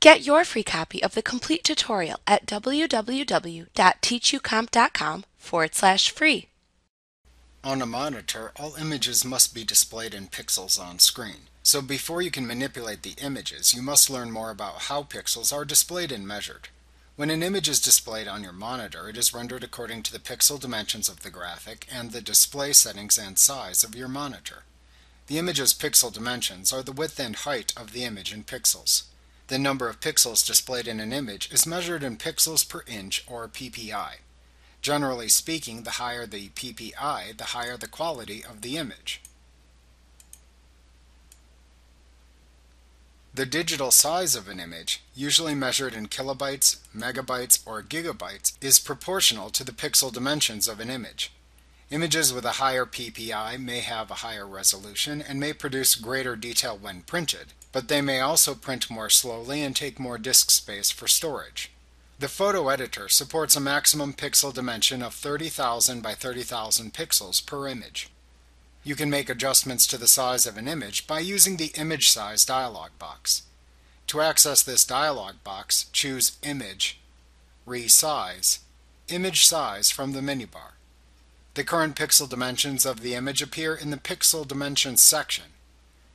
Get your free copy of the complete tutorial at www.teachucomp.com forward slash free. On a monitor, all images must be displayed in pixels on screen. So before you can manipulate the images, you must learn more about how pixels are displayed and measured. When an image is displayed on your monitor, it is rendered according to the pixel dimensions of the graphic and the display settings and size of your monitor. The image's pixel dimensions are the width and height of the image in pixels. The number of pixels displayed in an image is measured in pixels per inch or ppi. Generally speaking, the higher the ppi, the higher the quality of the image. The digital size of an image, usually measured in kilobytes, megabytes, or gigabytes, is proportional to the pixel dimensions of an image. Images with a higher PPI may have a higher resolution and may produce greater detail when printed, but they may also print more slowly and take more disk space for storage. The photo editor supports a maximum pixel dimension of 30,000 by 30,000 pixels per image. You can make adjustments to the size of an image by using the Image Size dialog box. To access this dialog box, choose Image, Resize, Image Size from the menu bar. The current pixel dimensions of the image appear in the Pixel Dimensions section.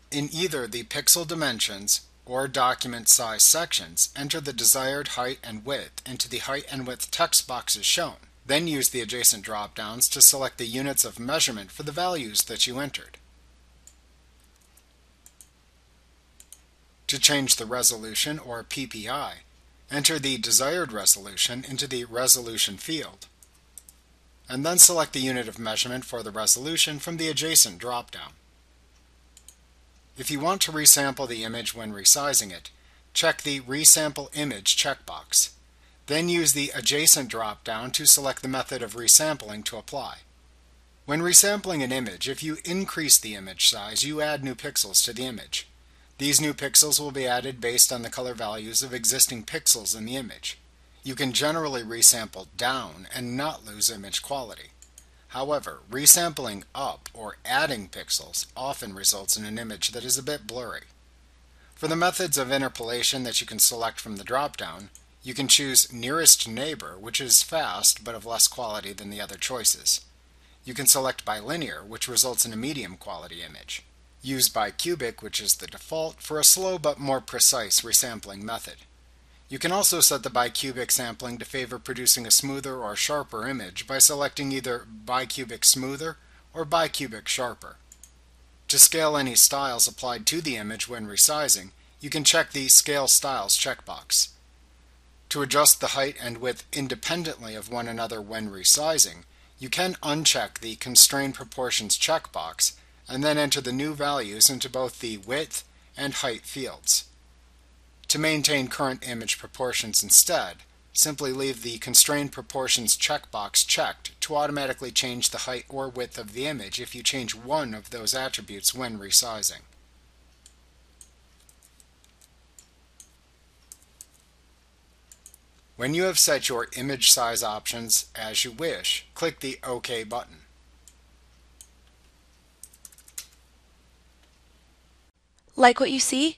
In either the Pixel Dimensions or Document Size sections, enter the desired height and width into the height and width text boxes shown. Then use the adjacent drop-downs to select the units of measurement for the values that you entered. To change the resolution, or PPI, enter the desired resolution into the Resolution field, and then select the unit of measurement for the resolution from the adjacent drop-down. If you want to resample the image when resizing it, check the Resample Image checkbox. Then use the Adjacent drop-down to select the method of resampling to apply. When resampling an image, if you increase the image size, you add new pixels to the image. These new pixels will be added based on the color values of existing pixels in the image. You can generally resample down and not lose image quality. However, resampling up or adding pixels often results in an image that is a bit blurry. For the methods of interpolation that you can select from the drop-down, you can choose nearest neighbor, which is fast but of less quality than the other choices. You can select bilinear, which results in a medium quality image. Use bicubic, which is the default, for a slow but more precise resampling method. You can also set the bicubic sampling to favor producing a smoother or sharper image by selecting either bicubic smoother or bicubic sharper. To scale any styles applied to the image when resizing, you can check the Scale Styles checkbox. To adjust the height and width independently of one another when resizing, you can uncheck the Constrain Proportions checkbox and then enter the new values into both the width and height fields. To maintain current image proportions instead, simply leave the Constrain Proportions checkbox checked to automatically change the height or width of the image if you change one of those attributes when resizing. When you have set your image size options as you wish, click the OK button. Like what you see?